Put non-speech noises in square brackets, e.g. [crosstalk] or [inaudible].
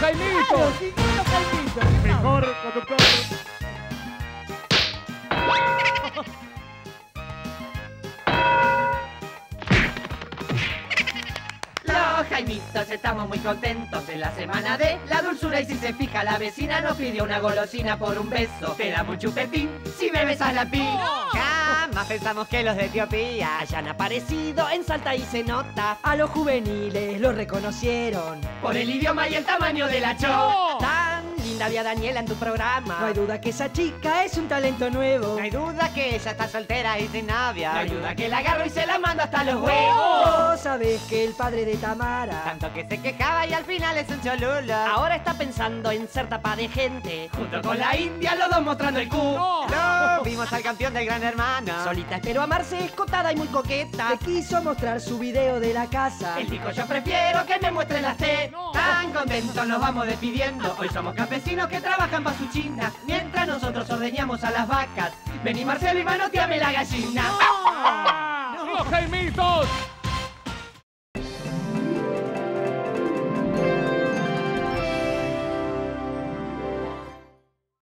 Jaimito! Mejor conductor. Los Jaimitos estamos muy contentos en la semana de la dulzura y si se fija la vecina nos pidió una golosina por un beso. Te damos un chupetín si me besas la pica. Jamás pensamos que los de Etiopía hayan aparecido en Salta y se nota. A los juveniles los reconocieron. Por el idioma y el tamaño de la cho. Tan linda había Daniela en tu programa. No hay duda que esa chica es un talento nuevo. No hay duda que ella está soltera y sin novia. No ayuda que la agarro y se la mando hasta los huevos. Sabés que el padre de Tamara Tanto que se quejaba y al final es un cholulo. Ahora está pensando en ser tapa de gente. Junto con la India, los dos mostrando el cu. No, vimos al campeón del gran hermano. Solita esperó amarse, escotada y muy coqueta. Le quiso mostrar su video de la casa. Él dijo yo prefiero que me muestren las T. Tan contentos nos vamos despidiendo. Hoy somos campesinos que trabajan pa' su china. Mientras nosotros ordeñamos a las vacas. Vení Marcelo y manoteame la gallina. [laughs] ¡Los Jaimitos!